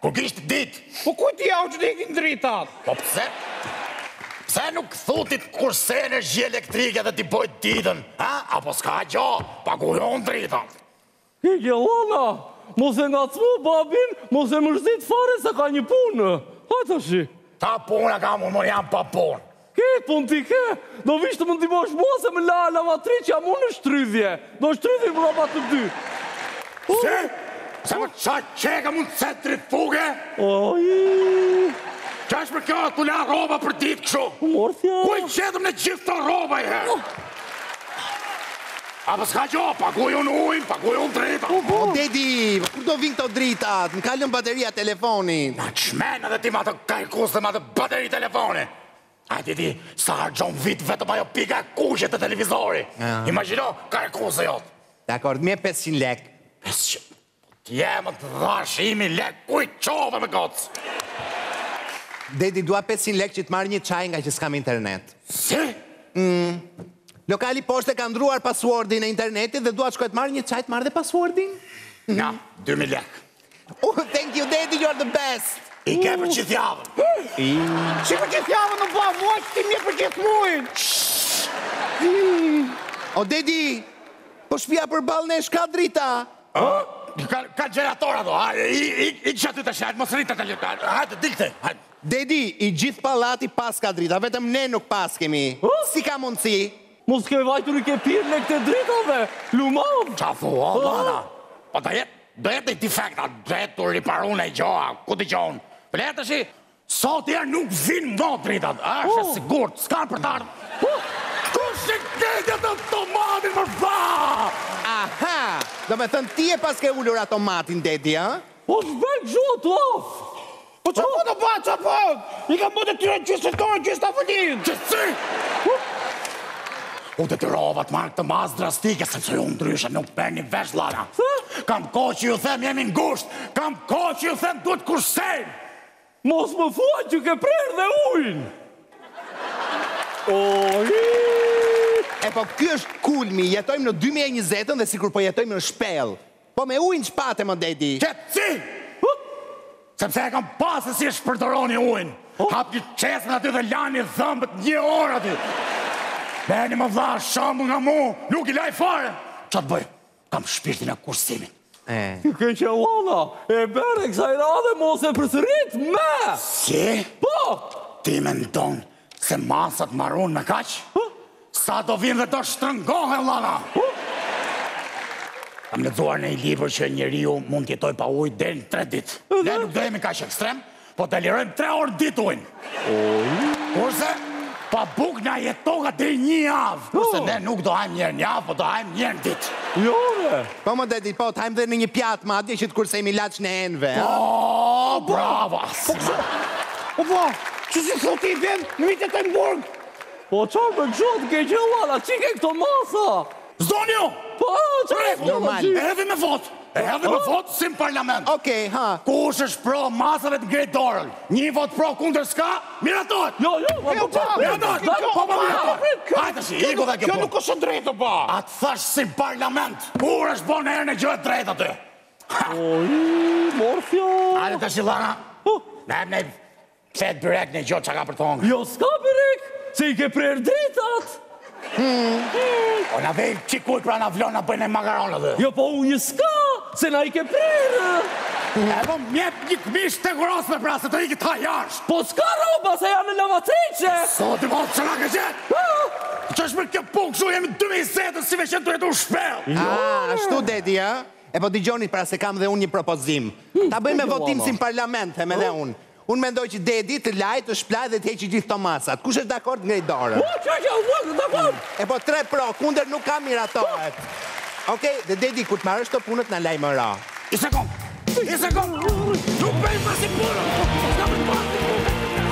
Kur ishte ditë? Po ku ta dish që të ikin dritat? Po pse? Pse nuk thu ti kurse energji elektrike dhe t'i bojt ditën? Ha? Apo s'ka gjo? Paguj unë dritat? Hi Gjelana, mos e ngacmo babin, mos e mërzit fare se ka një punë. Ha tashi. Ça pune kam unë, unë jam pa punë. Ke punë ti ke! Do vish të më ndihmosh mua se më la lavatriçja mu në shtrydhje! Do shtrydhim rrobat të dy! Pse? Pse mo, ça, qekam unë centrifugë? Ojii! Ça është dhe kjo tu la rroba për ditë kështu? Ku i gjetëm ne gjithë këto rroba he? Apo po s'ka gjo, paguaj unë ujnë, paguaj unë dritat. O, po, dedi, kur do vijnë këto dritat, më ka lënë bateria e telefonit. Na çmene edhe ti me atë karikus dhe me atë bateri telefoni. A e di ti sa harxhon në vit vetëm ajo pika e kuqe te televizori. Imagjino karikusi jot. Dakord, më jep 500 lek. 500? Dje më të dhashë një mijë lek, ku i çove me gocë. Dedi dua pesëqind lek që të marr një çaj ngaqë s'kam internet. Si? Mm. Lokali poshtë ka ndërruar passwordin e internetit dhe dua të shkoj të marr një çaj të marr dhe passwordin. Na, 2000 lek. Oh, thank you Dedi, you are the best. I ke për gjithë javën. Si për gjithë javën mo bab, mua t'i jep për gjithë muajin. O Dedi, po shpia përballë nesh ka drita. Ka, ka gjenerator ato, ha, i, i, ik aty të shesh, mos rri te gjithë, hajde, dil hajde. Dedi, i gjithë pallati paska drita, vetëm ne nuk paskemi, si ka mundësi? Mos ke vajtur i ke pirë lekët e dritave, lumav! Ça thua, Lana? Po të jetë, do jetë ndonjë defekt, do jenë tu riparu ndonjë gjo, ku të çohen? Fletë është i, Sonte nuk vijnë mo dritat, a është e sigurt, s'ka për të ardhë. Kush e ka ngrit automatin përfa? Aha, do me thënë ti e paske ulur automatin, dedi, a? Po ç'bëj gjo të of! Po ç'po të bën, ç'po? I ka më të tyre gjysë shëftore, gjysë të fëllinë! Që si? U detyrova të marr këtë masë drastike, sepse ju ndryshe nuk merrni vesh fare. Kam kohë që ju them jemi ngusht, kam kohë që ju them duhet kursejmë! Mos më thuaj që ke prerë dhe ujin! E po ky është kulmi, jetojmë në dy mijë e njëzetën dhe sikur po jetojmë në shpellë. Po me ujin ç'pate mo dedi? Qetësi! Sepse e kam pa se si e shpërdoroni ujin! Hap një çesme aty dhe lani dhëmbët një orë aty! Merrni mo vlla shembull nga mu, nuk i laj fare! Ç'a të bëj? Kam shpirtin e kursimit. Ti ke që Llana, e bëre kësaj radhe mos e përsërit më! Si? Po! Ti mendon se masat marun me kaq? Po! Sa do vijnë dhe do shtrëngohen, Llana! Po! Kam lexuar në një libër që njeriu mund të jetojë pa ujë deri në tre ditë. Ne nuk do jemi kaq ekstrem, Po do lirojmë tre orë në ditë ujin. Kurse, pa bukë jetoka dhe një javë. Kurse ne nuk do hamë një herë në javë, po do hamë një herë në ditë. Jo, re. Po mo Dedi, po të hamë dhe në një pjatë, madje që të kursejmë ilaçin e enëve. Po, bravo, asë. Po, po, po, ça s'i thotë i vend, në vitet e mburgë. Po, ça po thu, ke gjë, Llana, ça ke këto masa? Zonjo! Po, ashtu normal. Edhe me votë, edhe me votë si në parlament. Okej, ha. Kush është pro masave të ngrejë dorën? Një votë pro, kundër s'ka? Miratohet! Jo, jo, po, po, po, miratohet! Po, po, po, miratohet! Hajde shi, iku dhe kjo po. Kjo nuk është e drejtë, ba! A të thashë si në parlament? Kur është bo nonjëherë një gjë e drejtë aty? Oj, morfjo! Hajde shi, Llana! Ne, ne, Fetë byrek, ne gjo ça ka për të hongër. Jo s'ka byrek, se i ke prerë dritat. O na vej çik uj pra të vlojë, na bëj makaronat. Jo po uji s'ka, se na i ke prerë. E po më jep një këmishë të hekurosme pra se do iki të ha jashtë. Po s'ka roba se janë në lavatriçe. Zot i madh, ça na ka gjet. Po. Ça është mo kjo punë kështu jemi 2020 e si me qenë tu jetu n'shpellë. Jo. Ah, ashtu Dedi, a? E po dëgjoni pra se kam dhe unë një propozim. Ta bëjmë me votim si në parlament, them edhe unë. Unë mendoj që Dedi të lajë, të shplajë dhe të heqë gjithë këto masat. Kush është dakord ngre dorën. Po, çfarë që është vëllë, dakord. E po tre pro, kundër nuk ka miratohet. Okej, dhe Dedi kur të marosh këto punët na lajmëro. Një sekond. Një sekond. Nuk bëj pa asi punë.